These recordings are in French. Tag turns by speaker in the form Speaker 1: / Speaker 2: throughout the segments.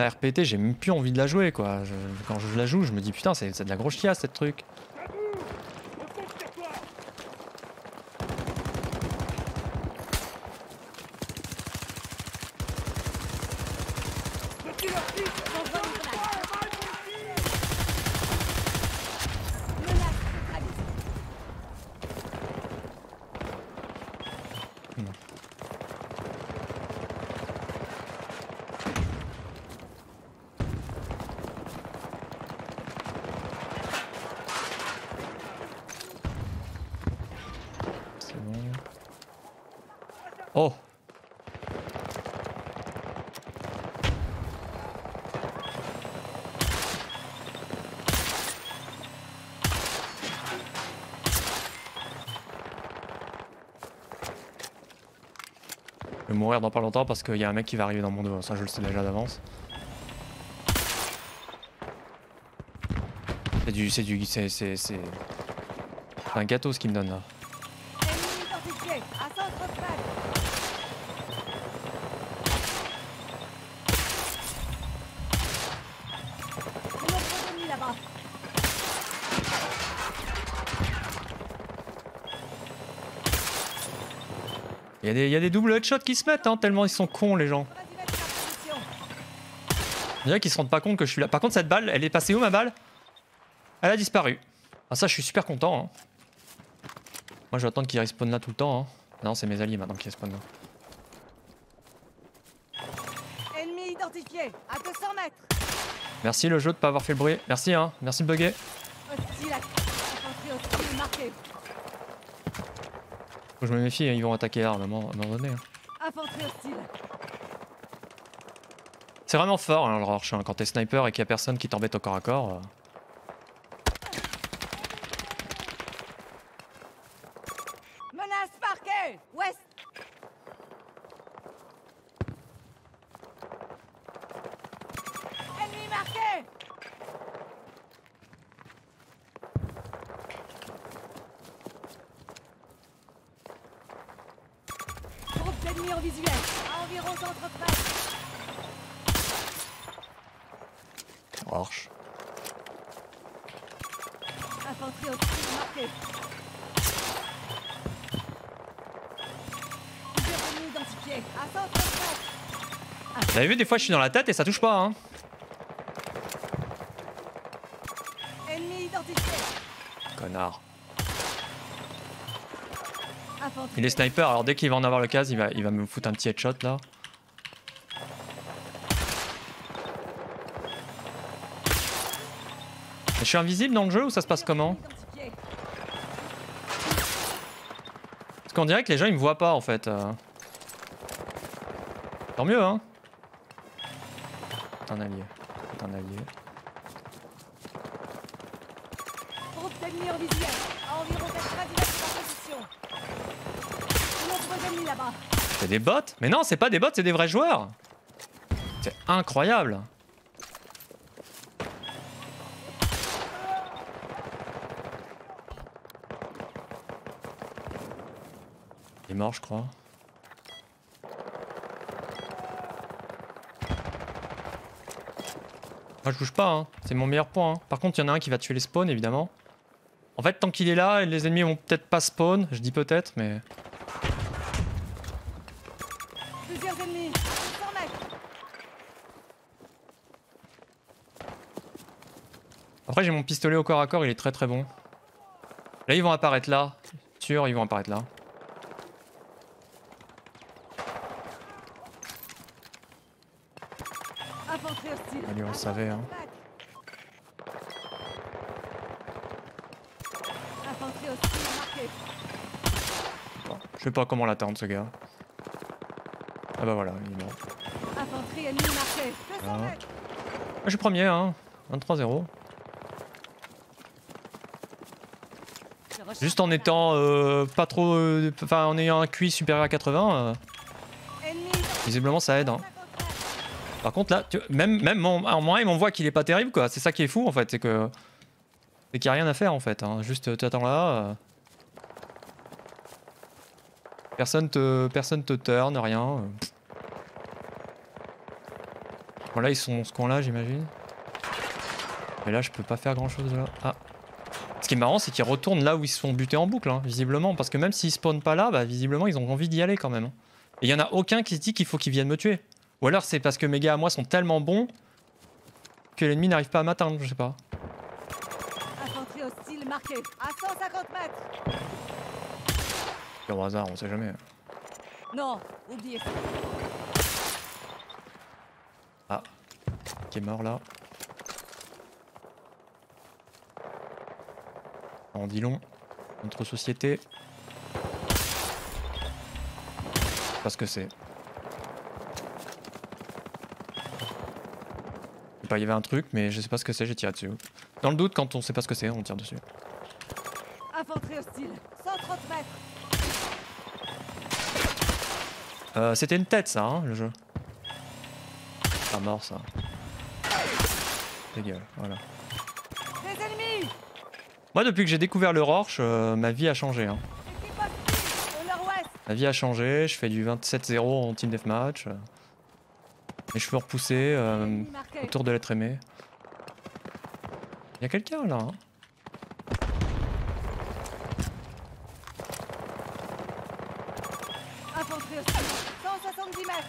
Speaker 1: La RPT, j'ai même plus envie de la jouer quoi. Quand je la joue, je me dis putain, c'est c'est de la grosse chiasse cette truc. C'est bon. Oh Je vais mourir dans pas longtemps parce qu'il y a un mec qui va arriver dans mon dos, ça je le sais déjà d'avance. C'est du. C'est du. C'est. C'est. C'est un gâteau ce qu'il me donne là. Il y, a des- y a des doubles headshots qui se mettent, hein, tellement ils sont cons les gens. Il y se rendent pas compte que je suis là. Par contre, cette balle, elle est passée où ma balle? Elle a disparu. Ah, ça, je suis super content. hein. Moi, je vais attendre qu'il respawn là tout le temps. hein. Non, c'est mes alliés maintenant qui respawn là.
Speaker 2: Ennemi identifié, à 200 mètres.
Speaker 1: Merci le jeu de pas avoir fait le bruit. Merci, hein. Merci de bugger. Faut que je me méfie, hein, ils vont attaquer là à un moment, donné. hein. C'est vraiment fort, hein, le rush, hein, quand t'es sniper et qu'il y a personne qui t'embête au corps à corps. euh.
Speaker 2: Menace marquée. Ouest. Ennemi marqué. En visuel, à environ centre près.
Speaker 1: Rush.
Speaker 2: Infanterie ennemis identifiés, à centre près.
Speaker 1: Vous avez vu, des fois, je suis dans la tête et ça touche pas. Hein.
Speaker 2: Ennemi identifié.
Speaker 1: Connard. Il est sniper, alors dès qu'il va en avoir le cas, il va, il va me foutre un petit headshot là. Je suis invisible dans le jeu ou ça se passe comment. Parce qu'on dirait que les gens ils me voient pas en fait. euh. Tant mieux hein. Un allié. Un allié.
Speaker 2: D'ennemis en visuel, à environ 90 mètres de la position.
Speaker 1: C'est des bots Mais non, c'est pas des bots, c'est des vrais joueurs. C'est incroyable. Il est mort, je crois. Moi, je bouge pas, hein. c'est mon meilleur point. hein. Par contre, il y en a un qui va tuer les spawns, évidemment. En fait, tant qu'il est là, les ennemis vont peut-être pas spawn. Je dis peut-être, mais.
Speaker 2: Ennemis, à 100 mètres.
Speaker 1: Après, j'ai mon pistolet au corps à corps, il est très très bon. Là, ils vont apparaître là. Sûr, ils vont apparaître là. Allez, on savait,
Speaker 2: 130
Speaker 1: hein. Je sais pas comment l'attendre, ce gars. Ah bah voilà, il est mort.
Speaker 2: Infanterie ennemie marquée. 200
Speaker 1: Ah. je suis premier, hein. 23-0.
Speaker 2: Je recherche
Speaker 1: Juste en étant euh, pas trop. euh, Enfin, en ayant un QI supérieur à 80, euh, visiblement ça aide. Hein.
Speaker 2: 50 mètres.
Speaker 1: Par contre, là, tu- même, même mon, en moi, on voit qu'il est pas terrible, quoi. C'est ça qui est fou, en fait. C'est que. C'est qu'il n'y a rien à faire, en fait. hein. Juste, tu attends là. euh. Personne te, personne te turn, rien. Bon là ils sont dans ce coin là j'imagine. Mais là je peux pas faire grand chose là. Ah. Ce qui est marrant c'est qu'ils retournent là où ils se sont butés en boucle, hein, visiblement. Parce que même s'ils spawnent pas là, bah visiblement ils ont envie d'y aller quand même. hein. Et il y en a aucun qui se dit qu'il faut qu'ils viennent me tuer. Ou alors c'est parce que mes gars à moi sont tellement bons que l'ennemi n'arrive pas à m'atteindre, je sais pas.
Speaker 2: Infanterie hostile marquée. À 150 mètres.
Speaker 1: Au hasard, on sait jamais.
Speaker 2: Non, oubliez ça.
Speaker 1: Qui est mort là. En dit long. Notre société. Je sais pas ce que c'est. Je sais pas, il y avait un truc, mais je sais pas ce que c'est, j'ai tiré dessus. Dans le doute, quand on sait pas ce que c'est, on tire dessus.
Speaker 2: Infanterie hostile. 130 mètres.
Speaker 1: Euh, C'était une tête, ça, hein, le jeu. Pas mort, ça. Dégueule, voilà.
Speaker 2: Ennemis.
Speaker 1: Moi, depuis que j'ai découvert le Rorsch, euh, ma vie a changé. Hein. Ma vie a changé, je fais du 27-0 en team deathmatch. euh, Les cheveux repoussés, euh, autour de l'être aimé. Il y a quelqu'un là. hein.
Speaker 2: Infanterie hostile. 170 mètres.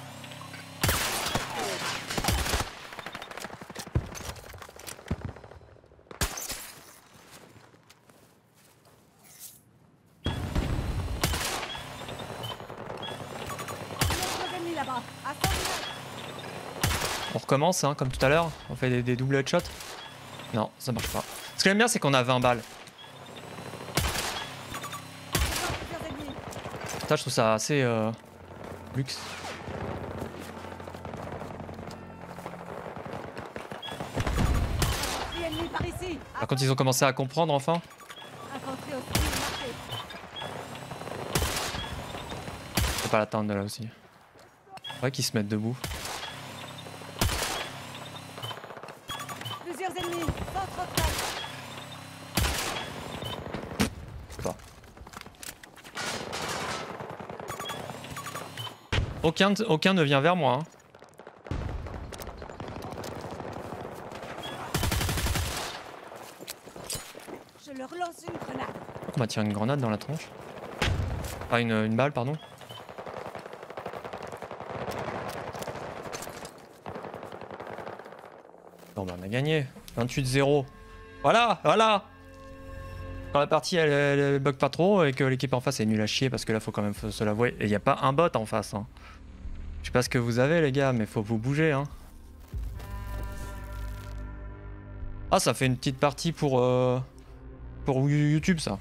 Speaker 2: Notre ennemi là-bas. À 110 mètres.
Speaker 1: On recommence, hein, comme tout à l'heure. On fait des, des doubles headshots. Non, ça marche pas. Ce que j'aime bien, c'est qu'on a 20 balles. Ça, je trouve ça assez euh, luxe.
Speaker 2: Par
Speaker 1: contre, ils ont commencé à comprendre enfin. Peux pas l'atteindre de là aussi. Faudrait qu'ils se mettent debout.
Speaker 2: Plusieurs ennemis. 130 mètres.
Speaker 1: Je sais pas. Aucun, aucun ne vient vers moi. hein.
Speaker 2: Je leur lance une grenade.
Speaker 1: On m'a tiré une grenade dans la tronche? Ah, une, une balle, pardon? Bon, bah, on a gagné. 28-0. Voilà, voilà Quand la partie elle, bug pas trop et que l'équipe en face est nulle à chier parce que là faut quand même se l'avouer. Et il a pas un bot en face. Hein. Je sais pas ce que vous avez les gars, mais faut vous bouger. Hein. Ah, ça fait une petite partie pour, euh, pour YouTube ça.